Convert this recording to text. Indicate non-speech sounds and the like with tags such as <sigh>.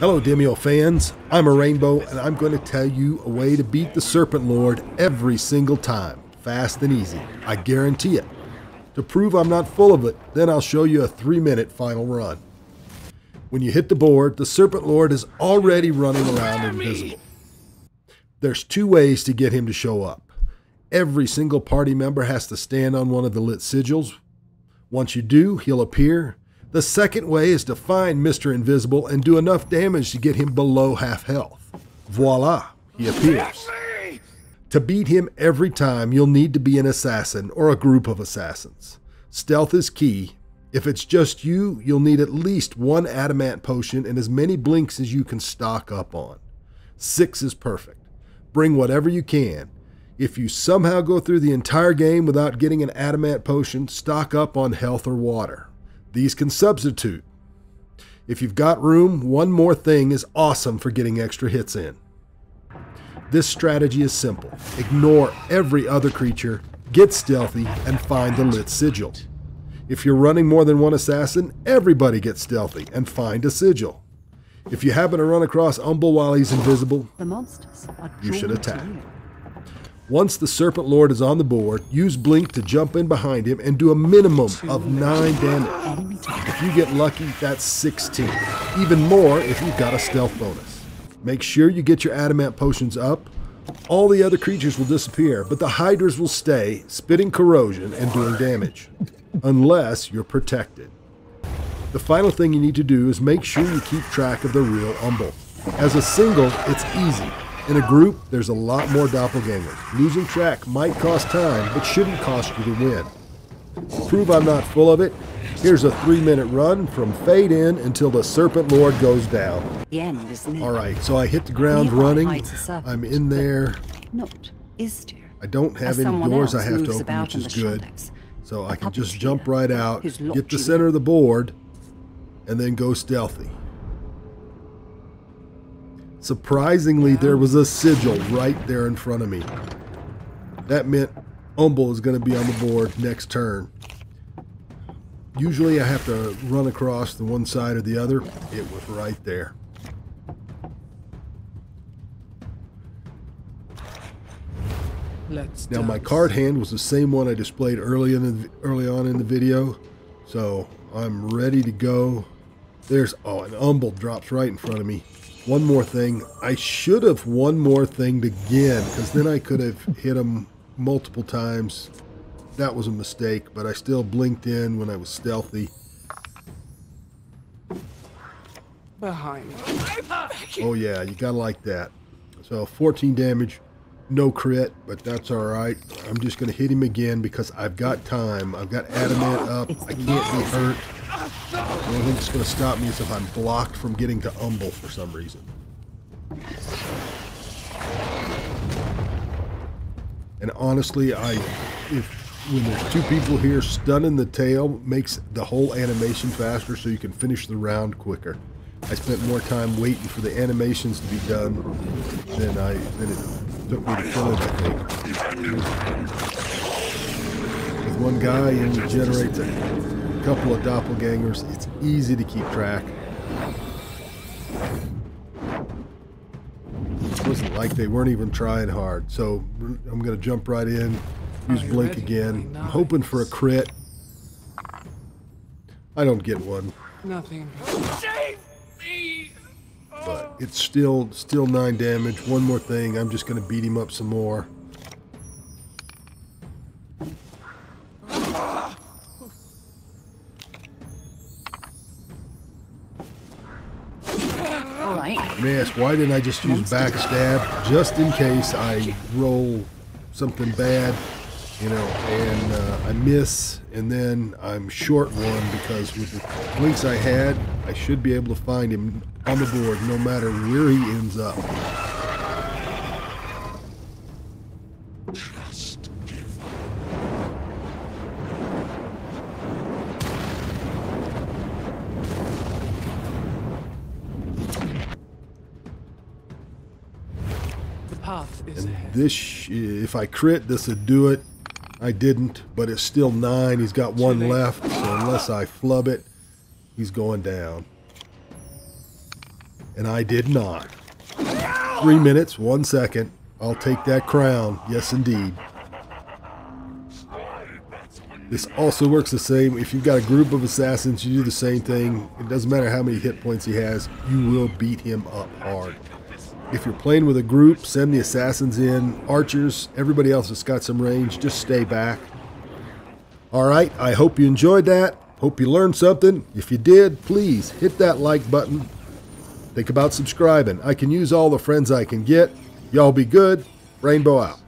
Hello, Demeo fans. I'm a Rainbow, and I'm going to tell you a way to beat the Serpent Lord every single time. Fast and easy. I guarantee it. To prove I'm not full of it, then I'll show you a three minute final run. When you hit the board, the Serpent Lord is already running around invisible. There's two ways to get him to show up. Every single party member has to stand on one of the lit sigils. Once you do, he'll appear, the second way is to find Mr. Invisible and do enough damage to get him below half health. Voila, he appears. To beat him every time, you'll need to be an assassin or a group of assassins. Stealth is key. If it's just you, you'll need at least one adamant potion and as many blinks as you can stock up on. Six is perfect. Bring whatever you can. If you somehow go through the entire game without getting an adamant potion, stock up on health or water. These can substitute. If you've got room, one more thing is awesome for getting extra hits in. This strategy is simple. Ignore every other creature, get stealthy, and find the lit sigil. If you're running more than one assassin, everybody gets stealthy and find a sigil. If you happen to run across Umbal while he's invisible, you should attack. Once the Serpent Lord is on the board, use Blink to jump in behind him and do a minimum of 9 damage. If you get lucky, that's 16. Even more if you've got a stealth bonus. Make sure you get your Adamant potions up. All the other creatures will disappear, but the Hydras will stay, spitting corrosion and doing damage. Unless you're protected. The final thing you need to do is make sure you keep track of the real Umbal. As a single, it's easy. In a group, there's a lot more doppelgangers. Losing track might cost time, but shouldn't cost you the win. To prove I'm not full of it, here's a three minute run from fade in until the Serpent Lord goes down. The end is near. Alright, so I hit the ground running. I'm in there. Not is there. I don't have any doors I have to open, which is good. So I can just jump right out, get the center of the board, and then go stealthy. Surprisingly, there was a sigil right there in front of me. That meant Umbal is going to be on the board next turn. Usually I have to run across the one side or the other. It was right there. Let's now my card hand was the same one I displayed early in the, early on in the video, so I'm ready to go. There's oh, an Umbal drops right in front of me one more thing. I should have one more thing again because then I could have <laughs> hit him multiple times. That was a mistake, but I still blinked in when I was stealthy. Behind. Oh yeah, you gotta like that. So 14 damage, no crit, but that's all right. I'm just gonna hit him again because I've got time. I've got adamant up. I can't be hurt. The only thing that's going to stop me is if I'm blocked from getting to Umbal for some reason. And honestly, I if when there's two people here, stunning the tail makes the whole animation faster so you can finish the round quicker. I spent more time waiting for the animations to be done than I than it took me to kill it, I think. With one guy, it generates a a couple of doppelgangers. It's easy to keep track. It wasn't like they weren't even trying hard. So I'm going to jump right in, use Blink again. I'm hoping for a crit. I don't get one. Nothing. But it's still still nine damage. One more thing. I'm just going to beat him up some more. May ask, why didn't I just use backstab just in case I roll something bad, you know, and uh, I miss, and then I'm short one because with the blinks I had, I should be able to find him on the board no matter where he ends up. And this, if I crit, this would do it. I didn't, but it's still nine. He's got one left, so unless I flub it, he's going down. and I did not. Three minutes, one second. I'll take that crown. Yes, indeed. This also works the same. If you've got a group of assassins, you do the same thing. It doesn't matter how many hit points he has, you will beat him up hard. If you're playing with a group, send the assassins in. Archers, everybody else that's got some range, just stay back. All right, I hope you enjoyed that. Hope you learned something. If you did, please hit that like button. Think about subscribing. I can use all the friends I can get. Y'all be good. Rainbow out.